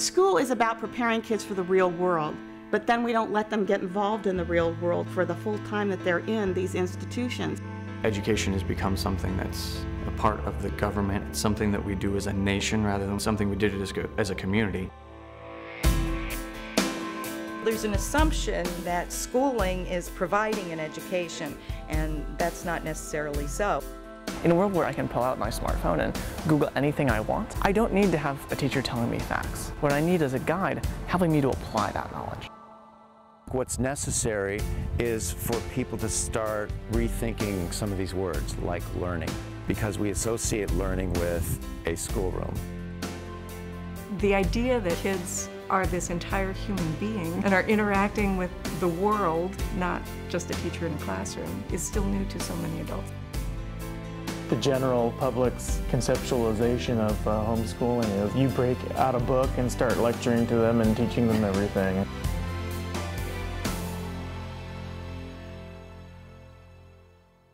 School is about preparing kids for the real world, but then we don't let them get involved in the real world for the full time that they're in these institutions. Education has become something that's a part of the government. It's something that we do as a nation rather than something we did as, as a community. There's an assumption that schooling is providing an education, and that's not necessarily so. In a world where I can pull out my smartphone and Google anything I want, I don't need to have a teacher telling me facts. What I need is a guide helping me to apply that knowledge. What's necessary is for people to start rethinking some of these words, like learning, because we associate learning with a schoolroom. The idea that kids are this entire human being and are interacting with the world, not just a teacher in a classroom, is still new to so many adults. The general public's conceptualization of uh, homeschooling is you break out a book and start lecturing to them and teaching them everything.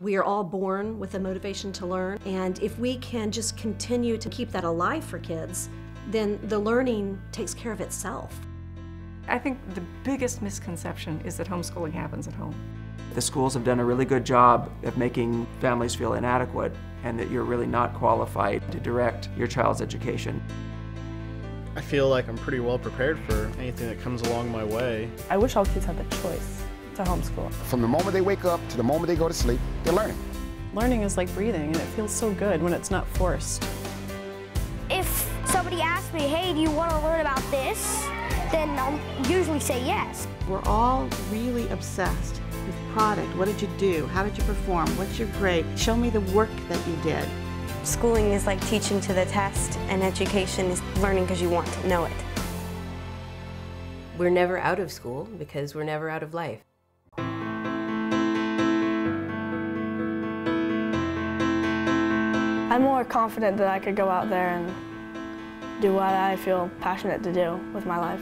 We are all born with a motivation to learn, and if we can just continue to keep that alive for kids, then the learning takes care of itself. I think the biggest misconception is that homeschooling happens at home. The schools have done a really good job of making families feel inadequate and that you're really not qualified to direct your child's education. I feel like I'm pretty well prepared for anything that comes along my way. I wish all kids had the choice to homeschool. From the moment they wake up to the moment they go to sleep, they're learning. Learning is like breathing and it feels so good when it's not forced. If somebody asks me, hey, do you want to learn about this? Then I'll usually say yes. We're all really obsessed with product. What did you do? How did you perform? What's your grade? Show me the work that you did. Schooling is like teaching to the test, and education is learning because you want to know it. We're never out of school because we're never out of life. I'm more confident that I could go out there and do what I feel passionate to do with my life.